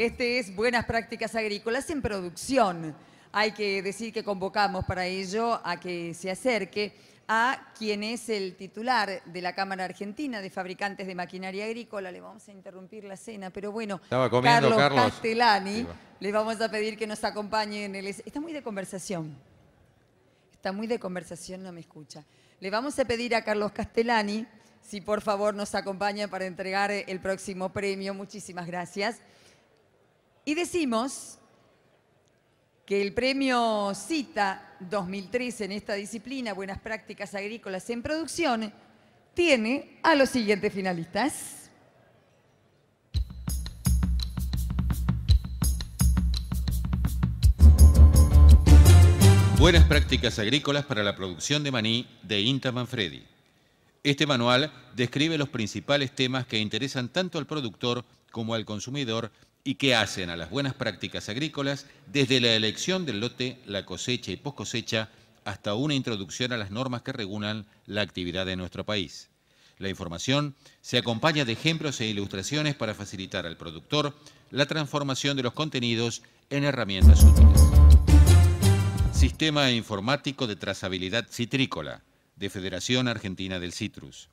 Este es Buenas Prácticas Agrícolas en Producción. Hay que decir que convocamos para ello a que se acerque a quien es el titular de la Cámara Argentina de Fabricantes de Maquinaria Agrícola. Le vamos a interrumpir la cena, pero bueno, comiendo, Carlos, Carlos. Castellani, le vamos a pedir que nos acompañe en el... es- Está muy de conversación. Está muy de conversación, no me escucha. Le vamos a pedir a Carlos Castellani si por favor nos acompaña para entregar el próximo premio. Muchísimas gracias. Y decimos que el premio CITA 2013 en esta disciplina, Buenas Prácticas Agrícolas en Producción, tiene a los siguientes finalistas. Buenas prácticas agrícolas para la producción de maní de Inta Manfredi. Este manual describe los principales temas que interesan tanto al productor como al consumidor y que hacen a las buenas prácticas agrícolas desde la elección del lote, la cosecha y post cosecha hasta una introducción a las normas que regulan la actividad de nuestro país. La información se acompaña de ejemplos e ilustraciones para facilitar al productor la transformación de los contenidos en herramientas útiles. Sistema Informático de Trazabilidad Citrícola, de Federación Argentina del Citrus.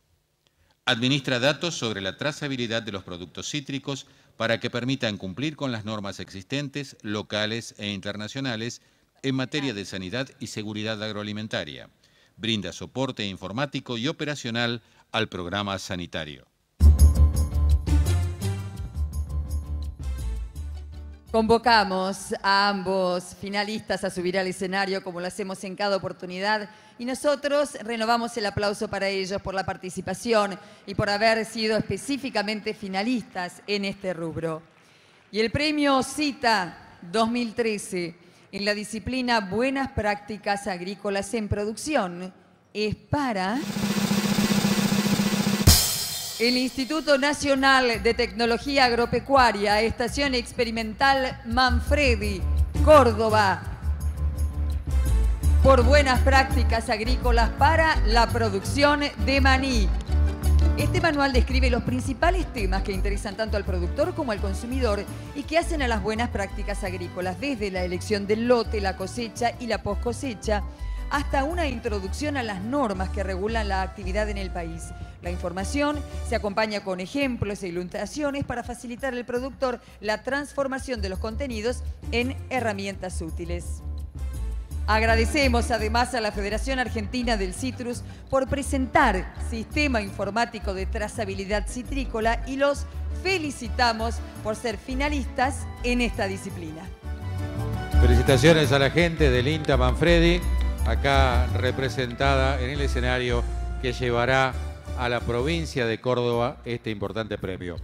Administra datos sobre la trazabilidad de los productos cítricos para que permitan cumplir con las normas existentes, locales e internacionales en materia de sanidad y seguridad agroalimentaria. Brinda soporte informático y operacional al programa sanitario. Convocamos a ambos finalistas a subir al escenario como lo hacemos en cada oportunidad y nosotros renovamos el aplauso para ellos por la participación y por haber sido específicamente finalistas en este rubro. Y el premio CITA 2013 en la disciplina Buenas Prácticas Agrícolas en Producción es para... El Instituto Nacional de Tecnología Agropecuaria, Estación Experimental Manfredi, Córdoba, por buenas prácticas agrícolas para la producción de maní. Este manual describe los principales temas que interesan tanto al productor como al consumidor y que hacen a las buenas prácticas agrícolas, desde la elección del lote, la cosecha y la post cosecha, hasta una introducción a las normas que regulan la actividad en el país. La información se acompaña con ejemplos e ilustraciones para facilitar al productor la transformación de los contenidos en herramientas útiles. Agradecemos además a la Federación Argentina del Citrus por presentar Sistema Informático de Trazabilidad Citrícola y los felicitamos por ser finalistas en esta disciplina. Felicitaciones a la gente del INTA Manfredi, acá representada en el escenario que llevará a la provincia de Córdoba este importante premio.